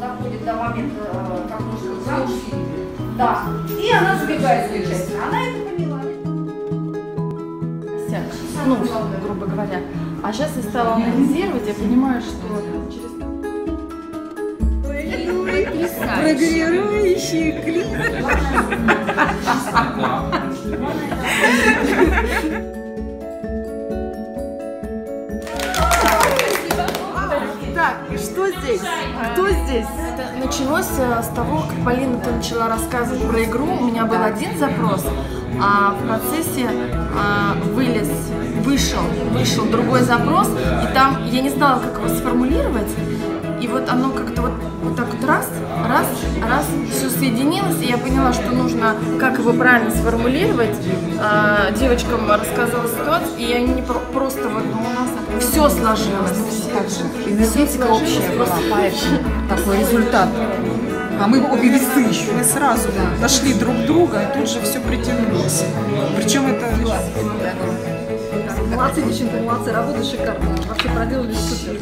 доходит до момента, э, как нужно замуж. Да. И она сбегает замечательно. Она это поняла. ну, грубо говоря. А сейчас я стала анализировать, я понимаю, что через Прогрерующий клип. Так, и что здесь? Кто здесь? Это началось э, с того, как Полина ты начала рассказывать про игру. У меня был один запрос, а в процессе а, вылез, вышел, вышел другой запрос, и там я не знала, как его сформулировать. И вот оно как-то вот, вот так вот раз, раз, раз, все соединилось, и я поняла, что нужно, как его правильно сформулировать. А, девочкам рассказала ситуацию, и они не про- просто вот все сложилось. Же, энергетика общая была, поэтому такой результат. А мы обе весы еще. Мы сразу нашли друг друга, и тут же все притянулось. Причем это Молодцы, девчонки, молодцы, работа шикарная. Вообще проделали супер.